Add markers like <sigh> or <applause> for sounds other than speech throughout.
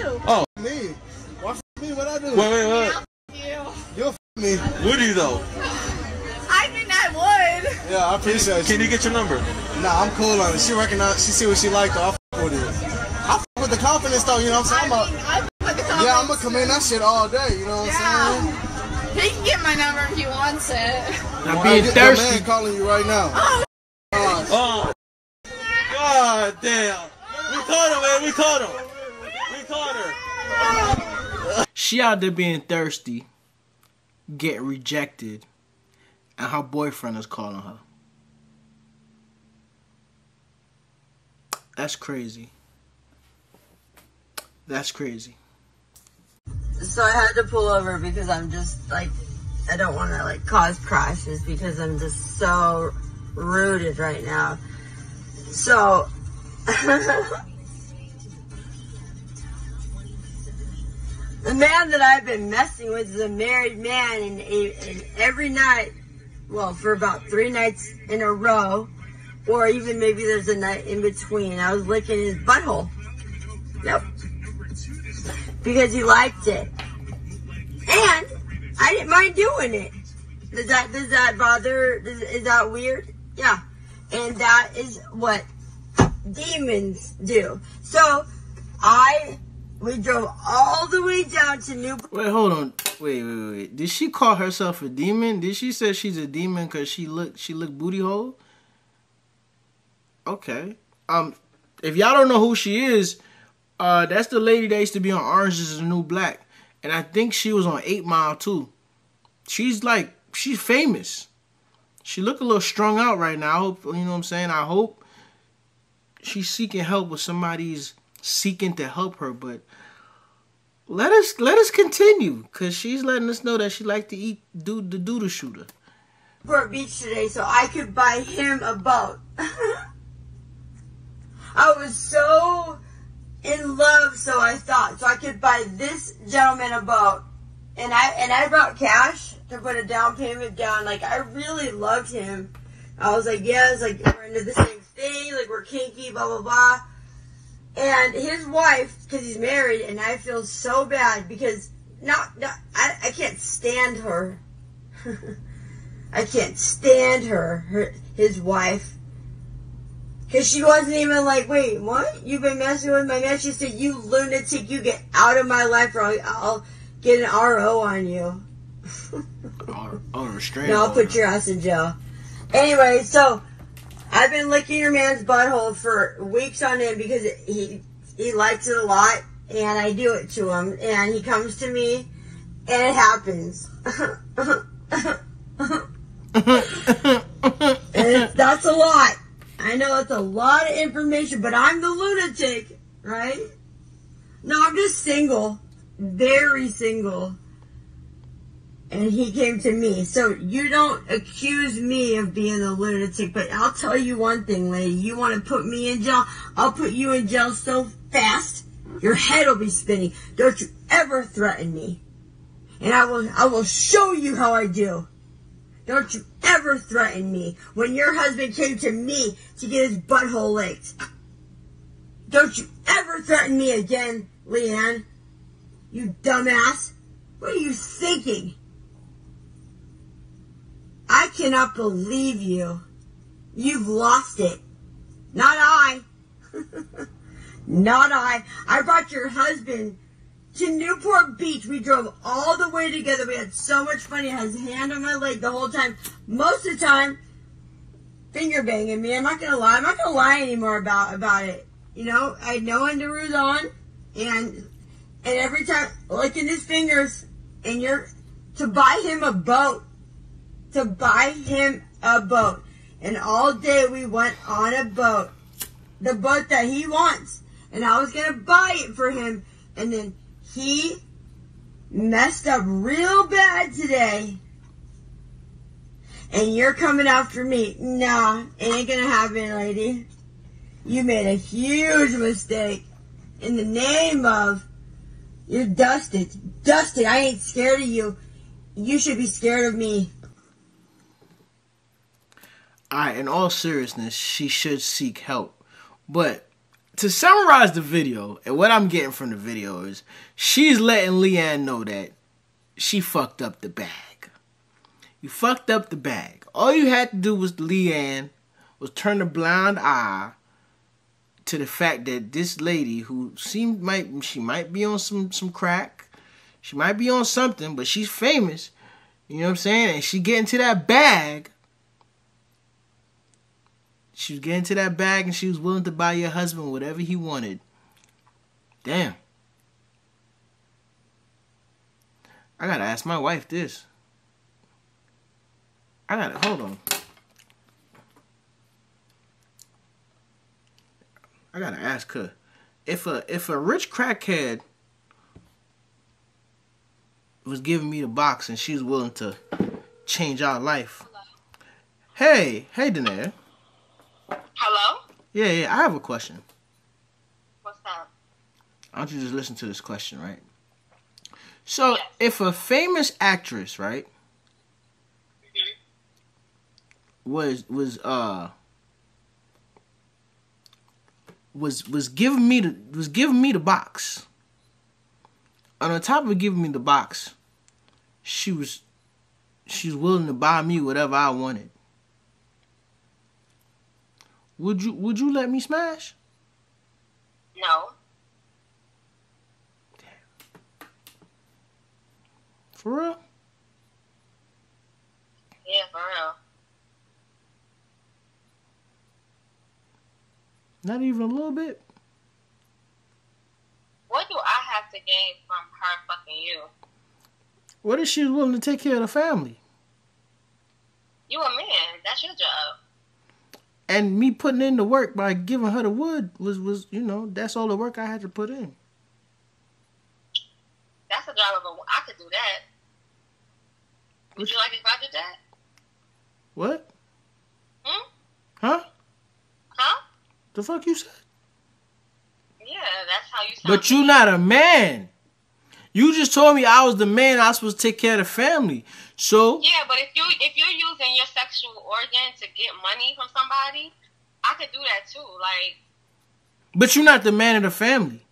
you. Oh, Me. Why f- me? What I do? wait, wait, wait. You. You'll f- me. Would you though? I mean, I would. Yeah, I appreciate you. Can you get your number? Nah, I'm cool on it. She recognize, she see what she like though. I f- with it. I f- with the confidence though, you know what I'm I saying? mean, I'm I put the a, yeah, I'm gonna come in that shit all day, you know what I'm saying? Yeah. He can get my number if he wants it. Now Well, being I get the thirsty. man calling you right now. Oh, Uh, Oh, God damn. We caught him, man. We caught him. We caught her. She out there being thirsty, get rejected, and her boyfriend is calling her. That's crazy. That's crazy. So I had to pull over because I'm just like, I don't want to like cause crashes because I'm just so rooted right now. So, <laughs> the man that I've been messing with is a married man, and, and every night, well, for about three nights in a row, or even maybe there's a night in between, I was licking his butthole. Yep because he liked it. And I didn't mind doing it. Does that does that bother? Is, is that weird? Yeah. And that is what demons do. So I we drove all the way down to New. Wait, hold on. Wait, wait, wait. Did she call herself a demon? Did she say she's a demon because she look she look booty hole? Okay. Um, if y'all don't know who she is, uh, that's the lady that used to be on Orange Is the New Black, and I think she was on Eight Mile too. She's like she's famous. She look a little strung out right now. I hope you know what I'm saying. I hope she's seeking help with somebody's seeking to help her, but let us let us continue because she's letting us know that she like to eat do the doodle shooter. Newport Beach today so I could buy him a boat. <laughs> I was so in love, so I thought, so I could buy this gentleman a boat. And I and I brought cash to put a down payment down. Like I really loved him. I was like, yes, like we're into the same thing, like we're kinky, blah blah blah. And his wife, because he's married, and I feel so bad because not, not I, I can't stand her. <laughs> I can't stand her, her his wife. Cause she wasn't even like, wait, what? You've been messing with my man? She said, you lunatic, you get out of my life or I'll, I'll get an RO on you. <laughs> Or restraint. No, I'll put your ass in jail. Anyway, so I've been licking your man's butthole for weeks on end because he he likes it a lot, and I do it to him, and he comes to me, and it happens. that's a lot. I know it's a lot of information, but I'm the lunatic, right? No, I'm just single, very single and he came to me. So you don't accuse me of being a lunatic, but I'll tell you one thing, lady. You want to put me in jail? I'll put you in jail so fast, your head will be spinning. Don't you ever threaten me. And I will, I will show you how I do. Don't you ever threaten me when your husband came to me to get his butthole licked. Don't you ever threaten me again, Leanne. You dumbass. What are you thinking? I cannot believe you. You've lost it. Not I. <laughs> Not I. I brought your husband to Newport Beach. We drove all the way together. We had so much fun. He had his hand on my leg the whole time. Most of the time, finger banging me. I'm not gonna lie. I'm not gonna lie anymore about about it. You know, I had no underoos on, and and every time licking his fingers, and you're to buy him a boat to buy him a boat. And all day we went on a boat. The boat that he wants. And I was gonna buy it for him. And then he messed up real bad today. And you're coming after me. Nah, it ain't gonna happen, lady. You made a huge mistake. In the name of you're dusted. Dusted. I ain't scared of you. You should be scared of me. Alright, in all seriousness, she should seek help. But to summarize the video, and what I'm getting from the video is she's letting Leanne know that she fucked up the bag. You fucked up the bag. All you had to do was Leanne was turn a blind eye to the fact that this lady who seemed might she might be on some some crack, she might be on something, but she's famous. You know what I'm saying? And she get into that bag. She was getting to that bag and she was willing to buy your husband whatever he wanted. Damn. I gotta ask my wife this. I gotta hold on. I gotta ask her if a if a rich crackhead was giving me the box and she's willing to change our life. Hey, hey, Danae. Hello? Yeah, yeah. I have a question. What's up? I want you to just listen to this question, right? So, if a famous actress, right, was was uh was was giving me the was giving me the box. And on top of giving me the box, she was she was willing to buy me whatever I wanted. Would you would you let me smash? No. Damn. For real? Yeah, for real. Not even a little bit. What do I have to gain from her fucking you? What if she's willing to take care of the family? You a man. That's your job. And me putting in the work by giving her the wood was was you know that's all the work I had to put in. That's a job of a. I could do that. Would you like if I did that? What? Hmm? Huh? Huh? The fuck you said? Yeah, that's how you sound. But you're not a man. You just told me I was the man. I was supposed to take care of the family. So Yeah, but if you if you're using your sexual organ to get money from somebody, I could do that too. Like But you're not the man of the family.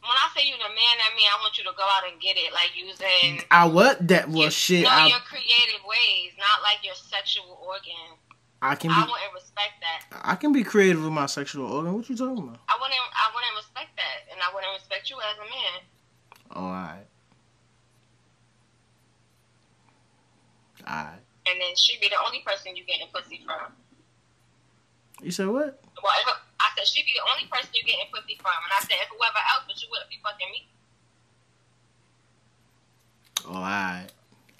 when I say you're the man, I mean I want you to go out and get it, like using I what? That was your, shit. no, I your creative ways, not like your sexual organ. I can I be wouldn't respect that. I can be creative with my sexual organ. What you talking about? I wouldn't I wouldn't respect that, and I wouldn't respect you as a man. Alright. Alright. And then she'd be the only person you getting pussy from. You said what? Well, if, I said she'd be the only person you getting pussy from, and I said if whoever else, but you wouldn't be fucking me. Oh, alright.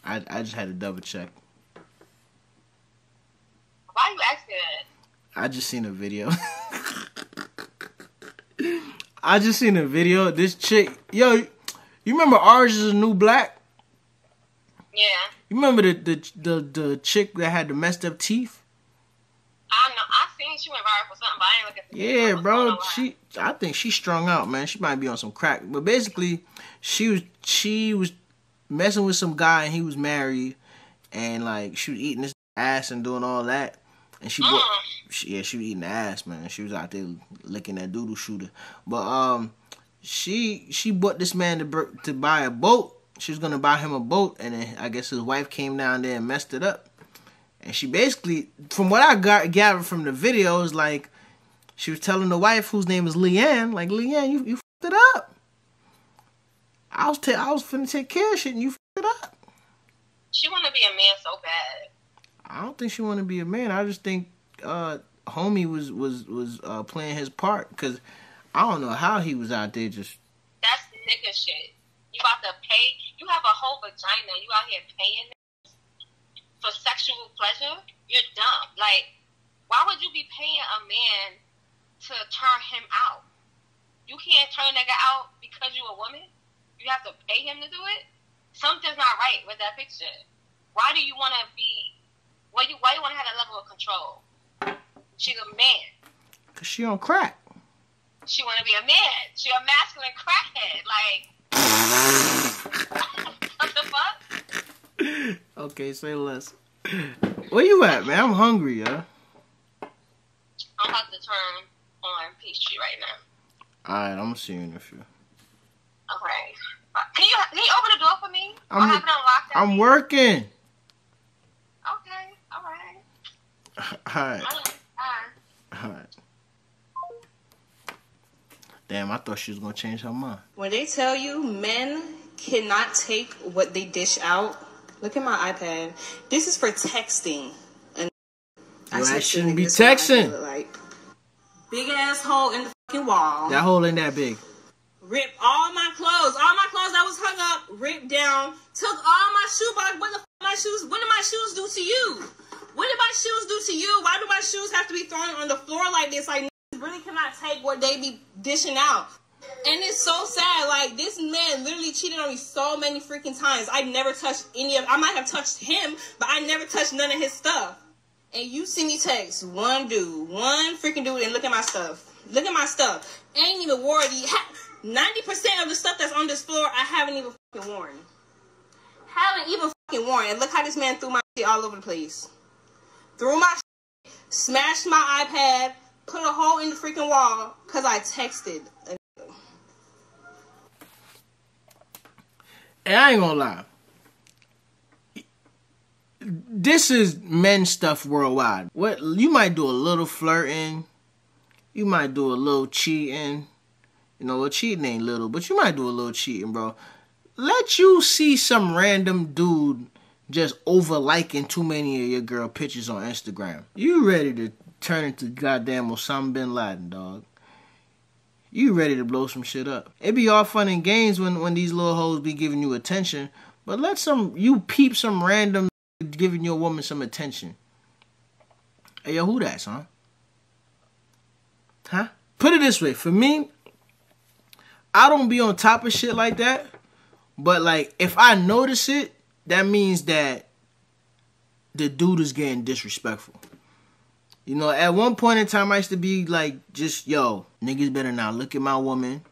I I just had to double check. Why you asking that? I just seen a video. <laughs> I just seen a video. This chick, yo, you remember Orange is the New Black? Yeah, You remember the the the, the chick that had the messed up teeth? I know. I seen she went viral for something, but I ain't looking. For Yeah, What's going bro. on with her? She, I think she strung out, man. She might be on some crack. But basically, she was she was messing with some guy, and he was married, and like she was eating his ass and doing all that, and she, bought, Mm. she yeah, she was eating the ass, man. She was out there licking that doodle shooter. But um, she she bought this man to to buy a boat. She was gonna buy him a boat, and then I guess his wife came down there and messed it up. And she basically, from what I got gathered from the video, is like she was telling the wife, whose name is Leanne, like Leanne, you you fucked it up. I was I was finna take care of shit, and you fucked it up. She want to be a man so bad. I don't think she want to be a man. I just think uh homie was was was uh playing his part because I don't know how he was out there just That's nigga shit. You about to pay? You have a whole vagina. You out here paying for sexual pleasure? You're dumb. Like, why would you be paying a man to turn him out? You can't turn a nigga out because you're a woman. You have to pay him to do it. Something's not right with that picture. Why do you want to be? Why you? Why you want to have that level of control? She's a man. cause she on crack. She want to be a man. She a masculine crackhead. Like, <laughs> what the fuck? Okay, say less. Where you at, man? I'm hungry, yeah. I'm about to turn on Peachtree right now. All right, I'm gonna see you in a few. Okay. Uh, Can you can you open the door for me? I'm- have it I'm me? working. Okay. All <laughs> right. All right, All right. Bye. all right. Damn, I thought she was gonna change her mind. When they tell you men cannot take what they dish out, look at my iPad. This is for texting. And I shouldn't be this is what my texting. Like. Big ass hole in the fucking wall. That hole ain't that big. Rip all my clothes. All my clothes that was hung up, ripped down. Took all my shoebox. What the f- my shoes? What did my shoes do to you? What did my shoes do to you? Why do my shoes have to be thrown on the floor like this? Like really cannot take what they be dishing out. And it's so sad. Like this man literally cheated on me so many freaking times. I never touched any of. I might have touched him, but I never touched none of his stuff. And you see me text one dude, one freaking dude, and look at my stuff. Look at my stuff. ain't even the ninety percent of the stuff that's on this floor. I haven't even fucking worn. Haven't even fucking worn. And look how this man threw my shit all over the place. Threw my shit, smashed my iPad, put a hole in the freaking wall because I texted. And I ain't gonna lie. This is men stuff worldwide. What you might do a little flirting, you might do a little cheating. You know, well, cheating ain't little, but you might do a little cheating, bro. Let you see some random dude just over liking too many of your girl pictures on Instagram. You ready to turn into goddamn Osama bin Laden, dog. You ready to blow some shit up. It be all fun and games when, when these little hoes be giving you attention, but let some you peep some random giving your woman some attention. Hey yo, who that, son? Huh? Put it this way, for me, I don't be on top of shit like that. But like if I notice it, that means that the dude is getting disrespectful. You know, at one point in time, I used to be like, just yo, niggas better not look at my woman.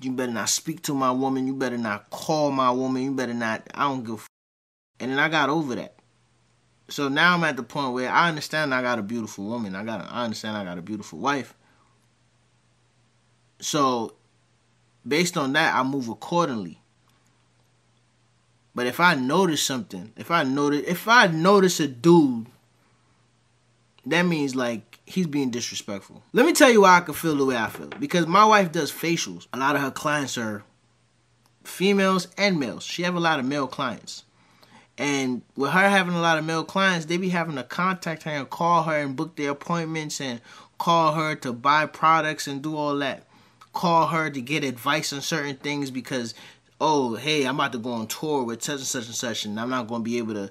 You better not speak to my woman. You better not call my woman. You better not. I don't give. A. And then I got over that. So now I'm at the point where I understand I got a beautiful woman. I got. I understand I got a beautiful wife. So, based on that, I move accordingly. But if I notice something, if I notice, if I notice a dude that means like he's being disrespectful. Let me tell you why I can feel the way I feel. Because my wife does facials. A lot of her clients are females and males. She have a lot of male clients. And with her having a lot of male clients, they be having to contact her and call her and book their appointments and call her to buy products and do all that. Call her to get advice on certain things because, oh, hey, I'm about to go on tour with such and such and such, and I'm not going to be able to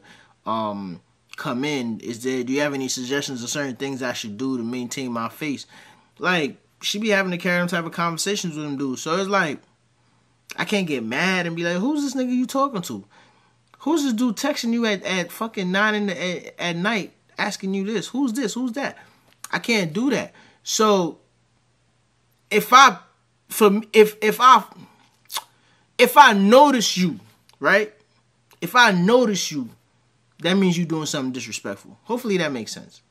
um, come in. Is there? Do you have any suggestions of certain things I should do to maintain my face? Like she be having to carry them type of conversations with them dudes. So it's like I can't get mad and be like, "Who's this nigga you talking to? Who's this dude texting you at, at fucking nine in the, at, at night asking you this? Who's this? Who's that?" I can't do that. So if I for if if I if I notice you, right? If I notice you, that means you're doing something disrespectful. Hopefully that makes sense.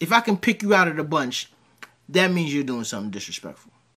If I can pick you out of the bunch, that means you're doing something disrespectful.